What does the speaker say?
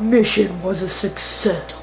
Mission was a success.